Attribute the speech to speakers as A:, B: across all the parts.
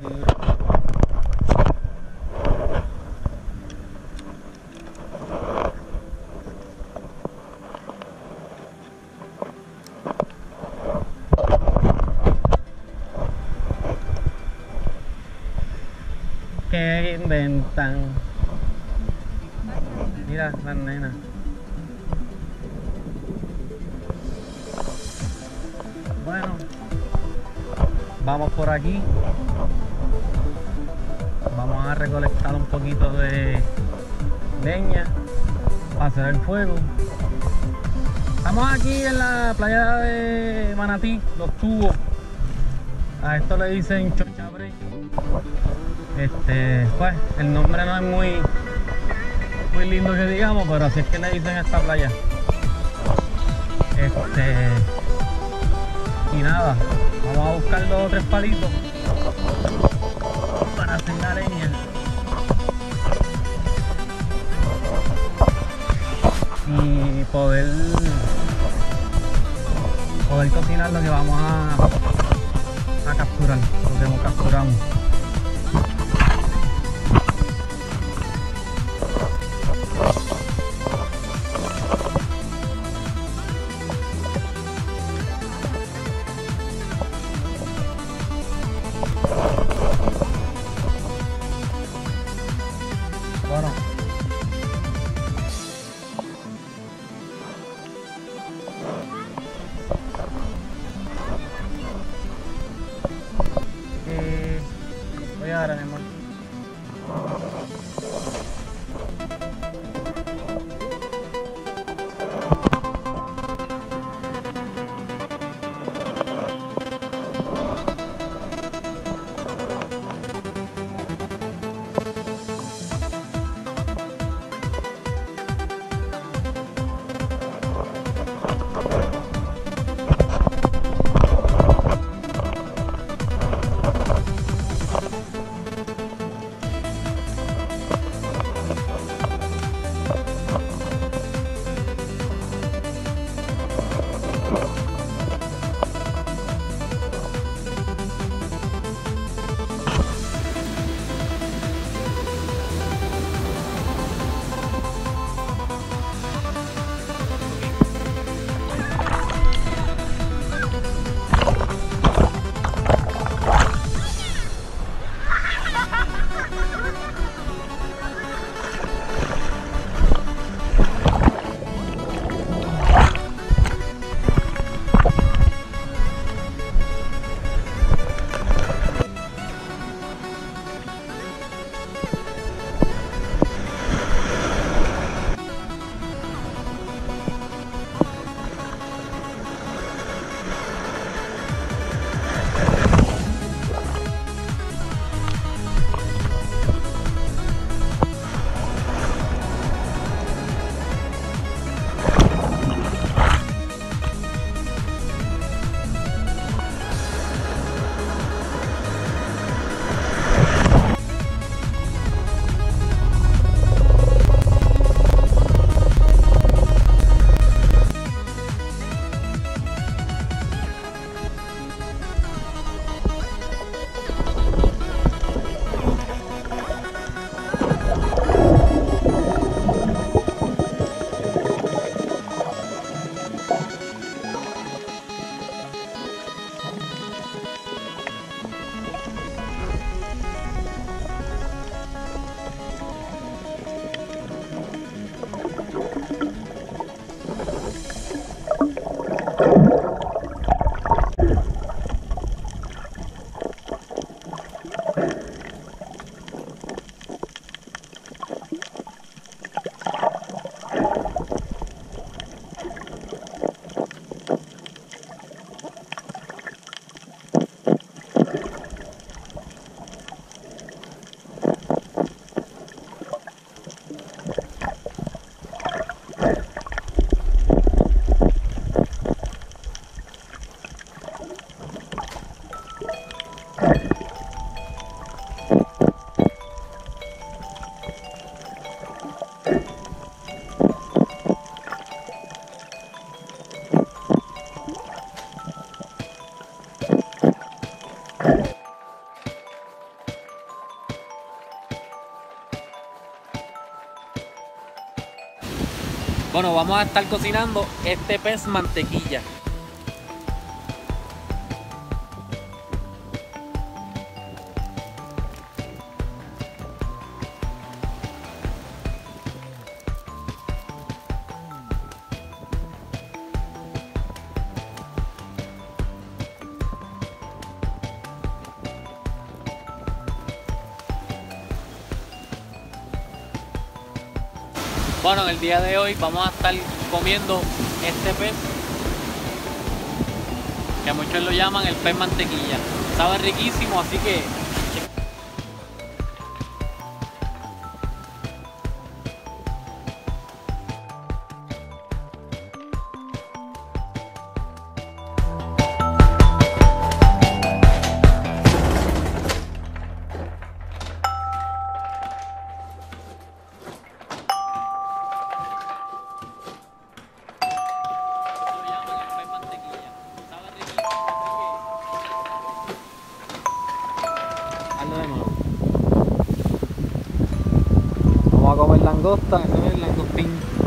A: cái đèn tăng đi ra lăn này nè. Vamos por aquí. Vamos a recolectar un poquito de leña para hacer el fuego. Estamos aquí en la playa de Manatí, los tubos. A esto le dicen chochabre. Este, pues, el nombre no es muy, muy lindo que digamos, pero así es que le dicen a esta playa. Este, nada, vamos a buscar dos o tres palitos para hacer la leña. Y poder poder cocinar lo que vamos a, a capturar, lo que capturamos. Bueno, vamos a estar cocinando este pez mantequilla. Bueno, en el día de hoy vamos a estar comiendo este pez que muchos lo llaman el pez mantequilla. Sabe riquísimo, así que de nuevo. Vamos a comer langosta, es el langostín.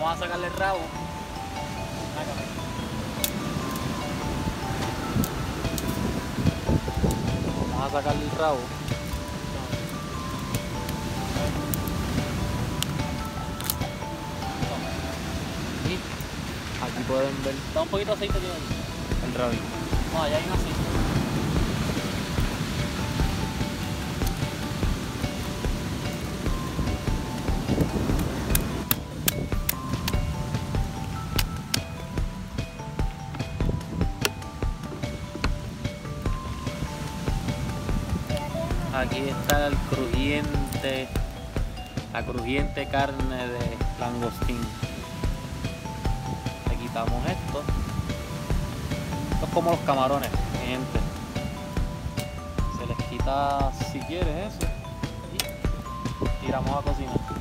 A: Vamos a sacarle el rabo. Vamos a sacarle el rabo. Aquí pueden ver. Da un poquito de aceite tío. El rabito. No, allá hay un aceite. El crujiente, la crujiente carne de langostín. Le quitamos esto. Esto es como los camarones, gente. Se les quita si quieres eso. Y tiramos a cocinar.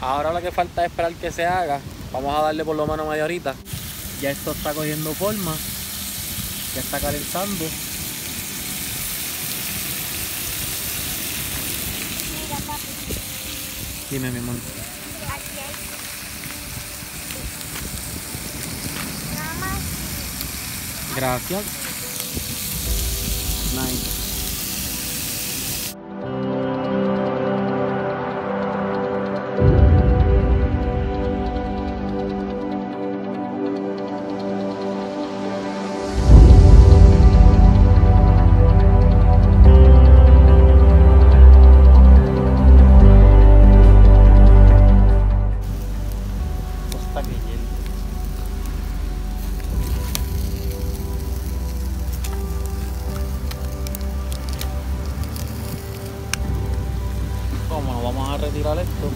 A: Ahora lo que falta es esperar que se haga. Vamos a darle por lo menos media horita. Ya esto está cogiendo forma. Ya está calentando.
B: Mira, papi,
A: Dime, mi amor. Gracias. Nice. Retirar esto?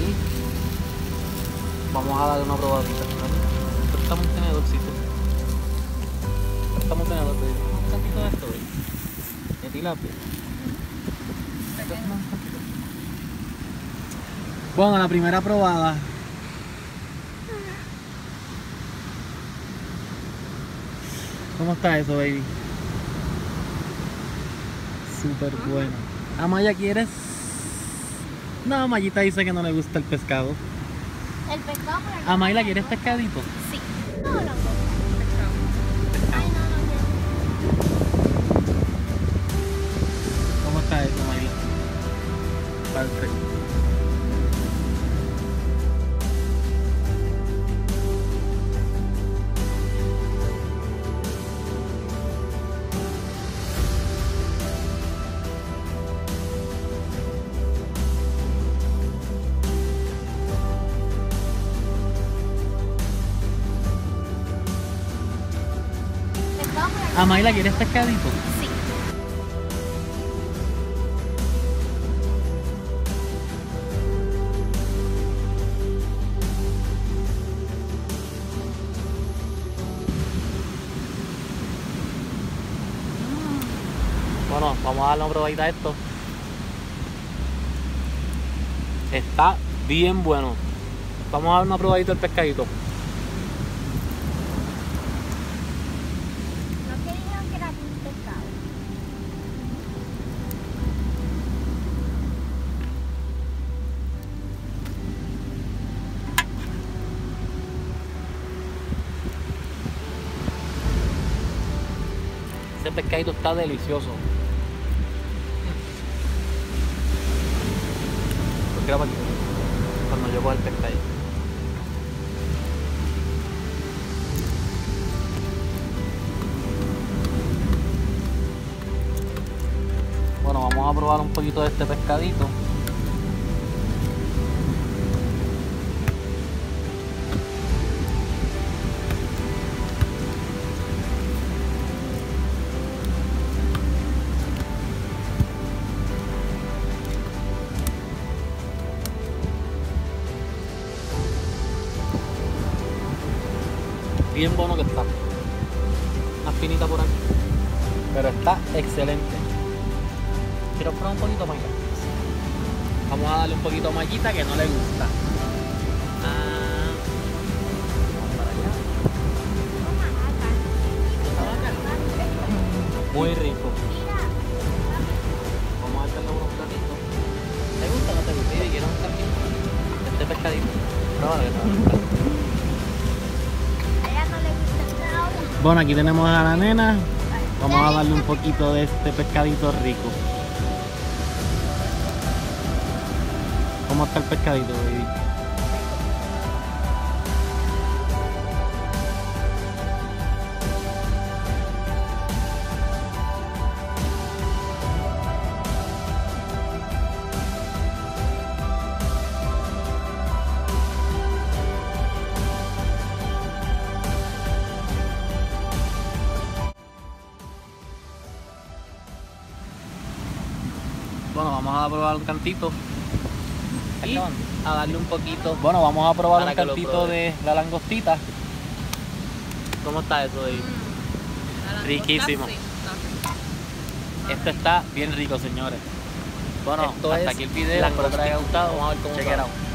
A: Y vamos a darle una probadita. Prestame un tenedorcito. Prestame un tenedor. Un tantito de esto. De tilapia. Bueno, la primera probada. ¿Cómo está eso, baby? Súper bueno. Amaya, ¿quieres? No, Mayita dice que no le gusta el pescado.
B: El pescado.
A: Amaila, ¿quieres pescadito?
B: Aquí.
A: Amaila, ¿quieres pescadito?
B: Sí.
A: Bueno, vamos a darle una probadita a esto. Está bien bueno. Vamos a dar una probadita al pescadito. Pescadito está delicioso. Graba aquí. Cuando coja el pescadito. Bueno, vamos a probar un poquito de este pescadito. Bien bueno que está. Más finita por aquí. Pero está excelente. Quiero probar un poquito más. Vamos a darle un poquito mallita que no le gusta. Ah. Muy rico. Bueno, aquí tenemos a la nena. Vamos a darle un poquito de este pescadito rico. ¿Cómo está el pescadito? Probar un cantito. Y a darle un poquito. Bueno, vamos a probar un cantito de la langostita.
C: ¿Cómo está eso ahí?
A: Riquísimo. Esto está bien rico, señores. Bueno,
C: Esto
A: hasta
C: es
A: aquí el video. Espero que les haya gustado.
C: Vamos a ver cómo